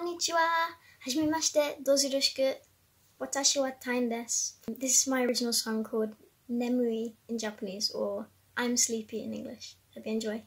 んにちは。はじめまして。どうぞよろしく。私はタインです。This is my original song called Nemui in Japanese or I'm Sleepy in English. Hope you enjoy.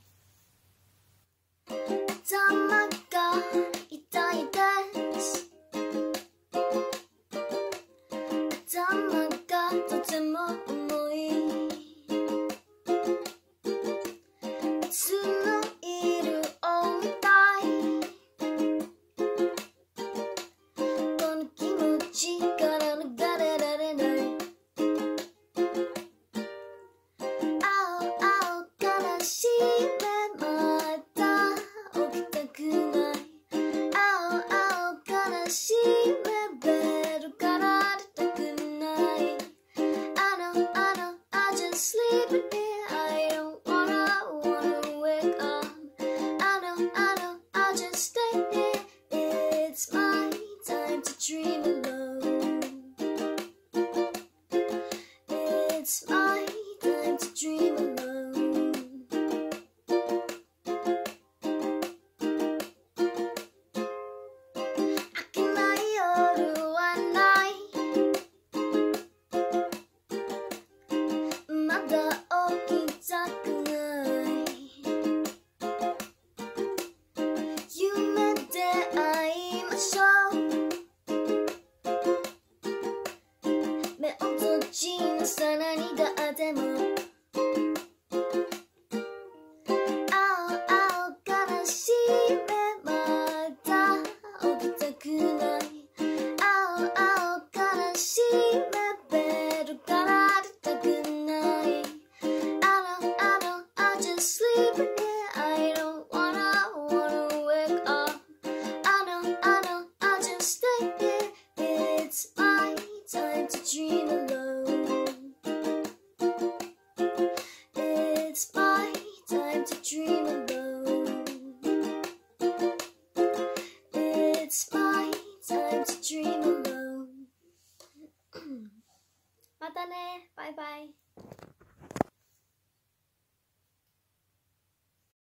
を閉じなさらにだでも青青悲しい目また起きたくない青青悲しい目ベルから出たくない I don't, I don't, I just sleep in here I don't wanna, wanna wake up I don't, I don't, I just stay here It's my time to dream Bye bye.